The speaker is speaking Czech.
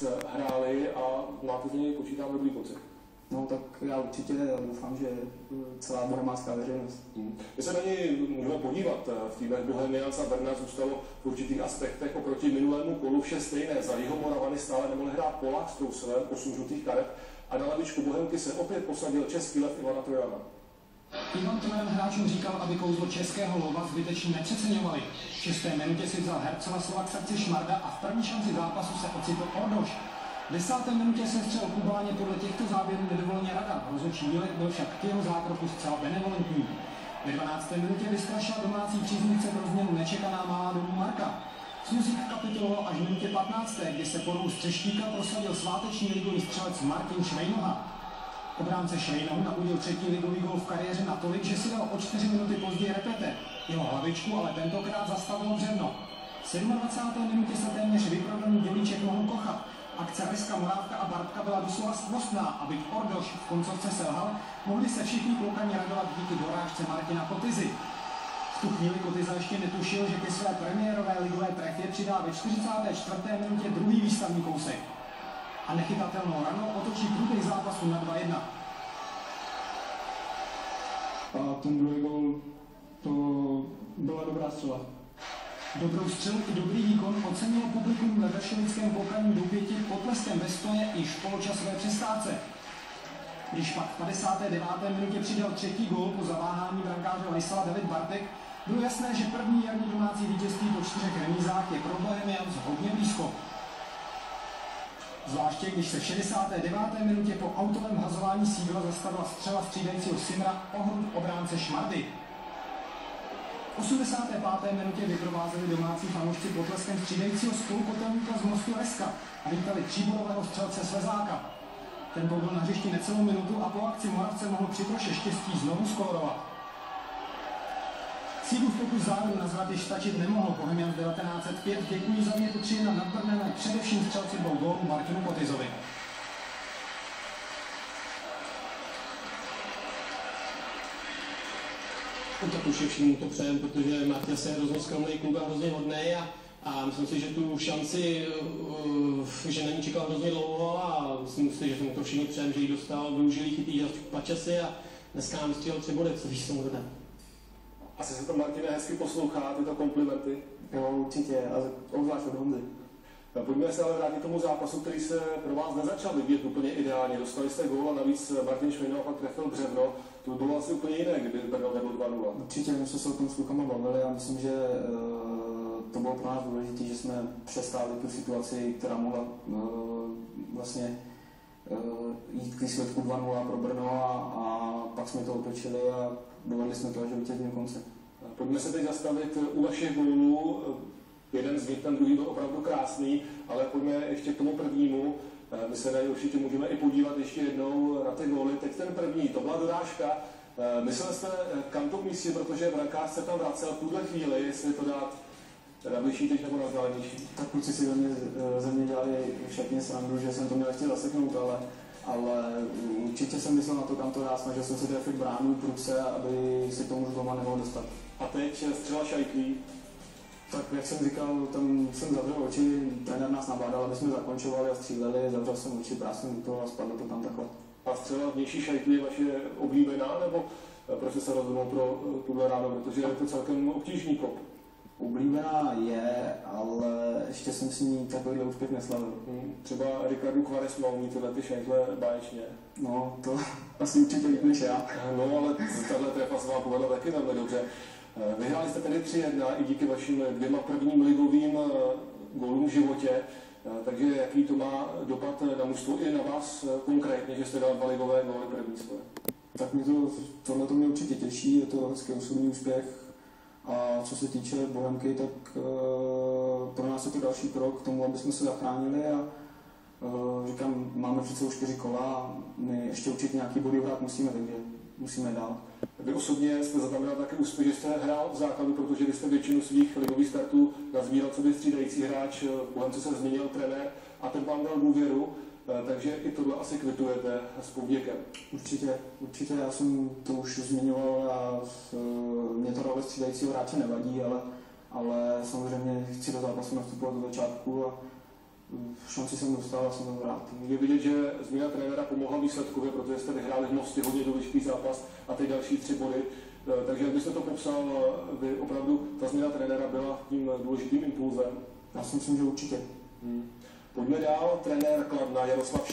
dnes hráli a máte z něj, počítám, dobrý pocit. No tak já určitě doufám, že celá bohemánská veřejnost. Hmm. My se na něj můžeme podívat. V týmech Bohemians a Berna zůstalo v určitých aspektech oproti minulému kolu vše stejné. Za jeho Moravany stále nemohli hrát Polák s Trouselem, 8 žlutých karet a na lavičku Bohemky se opět posadil český lev Ivana Trojana. Ivan Trojan hráčům říkal, aby kouzlo českého lova zbytečně nepřeceňovali. V šesté minutě si vzal Hercova Slovak srdci Šmarda a v první šanci zápasu se ocitl Ordoš. V desáté minutě se střel Kubáně podle těchto záběrů nedovoleně rada. Rozhodčí Mílek byl však k jeho zákroku zcela benevolentní. Ve 12. minutě vystrašila domácí příznivce pro změnu nečekaná malá domů Marka. Smuzik kapituloval až v minutě 15., kdy se podou z Třeštíka prosadil sváteční ligový střelec Martin Švejnoha. Obránce Švejnou nabudil třetí ligový gol v kariéře natolik, že si dal o čtyři minuty později repete. Jeho hlavičku ale tentokrát zastavilo břevno. V 27. minutě se téměř vyprodaný dělíček mohl kochat. Akce Reska, Morávka a Bartka byla doslova skvostná a byť Ordoš v koncovce selhal, mohli se všichni klukani radovat díky dorážce Martina Kotyzy. V tu chvíli Kotyza ještě netušil, že ke své premiérové ligové trefě přidá ve 44. minutě druhý výstavní kousek. A nechytatelnou ranou otočí průběh zápasu na 2-1. A ten druhý gol, to byla dobrá střela. Dobrou střelu i dobrý výkon ocenilo publikum ve Vršovickém pokraní Doupěti potleskem ve stoje i v poločasové přestávce. Když pak v 59. minutě přidal třetí gól po zaváhání brankáře Lajsala David Bartek, bylo jasné, že první jarní domácí vítězství po čtyřech remízách je pro Bohemians hodně blízko. Zvláště když se v 69. minutě po autovém hazování sídla zastavila střela střídajícího Simra o hrud obránce Šmardy. V 85. minutě vyprovázeli domácí fanoušci potleskem střídajícího spolukotelníka z Mostu Reska a vítali tříbolového střelce Svezáka. Ten byl na hřišti necelou minutu a po akci Moravce mohl při štěstí znovu skorovat. Cílův pokus závěru na zvrat již stačit nemohl. Bohemian 1905 děkuji za mě to na nad Brnem především střelci dvou gólů Martinu Kotizovi. No, tak už je všemu to přejem, protože Martin je hrozně skromný kluk a hrozně hodný a, a myslím si, že tu šanci, uh, že na ní čekal hrozně dlouho a myslím si, že jsme to všichni přejem, že ji dostal, využil chytý časy a dneska nám vystřelil tři body, co víš, tomu dodat. Asi se to Martine hezky poslouchá, tyto komplimenty. Jo, určitě, a obzvlášť od Honzy. Pojďme se ale vrátit tomu zápasu, který se pro vás nezačal vyvíjet úplně ideálně. Dostali jste gól a navíc Martin Švejno pak trefil břevno. To by bylo asi úplně jiné, kdyby Brno vedl 2-0. Určitě, my jsme se o tom s klukama bavili a myslím, že uh, to bylo pro nás důležité, že jsme přestáli tu situaci, která mohla uh, vlastně jít k výsledku 2-0 pro Brno a, a pak jsme to otočili a dovedli jsme to až do vítězního konce. Pojďme se teď zastavit u vašich gólů. Jeden z nich, ten druhý byl opravdu krásný, ale pojďme ještě k tomu prvnímu. My se tady určitě můžeme i podívat ještě jednou na ty góly. Teď ten první, to byla dorážka. Myslel jste, kam to místí, protože brankář se tam vracel v tuhle chvíli, jestli to dát na blížší teď nebo na vzdálenější? Tak kluci si ze mě, ze mě dělali všechny srandu, že jsem to měl chtěl zaseknout, ale ale určitě jsem myslel na to, kam to dá, snažil jsem se trefit bránu prudce, aby si tomu doma nemohl dostat. A teď střela šajklí. Tak jak jsem říkal, tam jsem zavřel oči, trenér nás nabádal, aby jsme zakončovali a stříleli, zavřel jsem oči, prásnul to a spadlo to tam takhle. A střela vnější šajklí je vaše oblíbená, nebo proč se rozhodnul pro tuhle ráno, protože je to celkem obtížný kop? Oblíbená je, ale ještě jsem s ní takovýhle úspěch neslavil. Hmm. Třeba Ricardo Quaresma umí tyhle ty šajtle báječně. No, to asi určitě líp než já. No, ale tahle trefa se vám povedla taky velmi dobře. Eh, vyhráli jste tedy 3-1 i díky vašim dvěma prvním ligovým eh, gólům v životě. Eh, takže jaký to má dopad na mužstvo i na vás konkrétně, že jste dal dva ligové góly první svoje? Tak mě to, tohle to mě určitě těší, je to hezký osobní úspěch, a co se týče Bohemky, tak uh, pro nás je to další krok k tomu, aby jsme se zachránili a uh, říkám, máme přece už čtyři kola a my ještě určitě nějaký body hrát musíme, takže musíme dál. Vy osobně jste zaznamenal taky úspěch, že jste hrál v základu, protože vy jste většinu svých ligových startů nazbíral co by střídající hráč, v Bohemce se změnil trenér a ten vám dal důvěru. Eh, takže i tohle asi kvitujete s povděkem. Určitě, určitě, já jsem to už zmiňoval a eh, mě to role střídajícího hráče nevadí, ale, ale samozřejmě chci do zápasu nastupovat do začátku a šanci jsem dostal a jsem tam rád. Je vidět, že změna trenéra pomohla výsledkově, protože jste vyhráli v Mostě hodně důležitý zápas a ty další tři body. Eh, Takže jak byste to popsal, eh, vy opravdu ta změna trenéra byla tím důležitým impulzem. Já si myslím, že určitě. Pojďme dál, trenér Kladna Jaroslav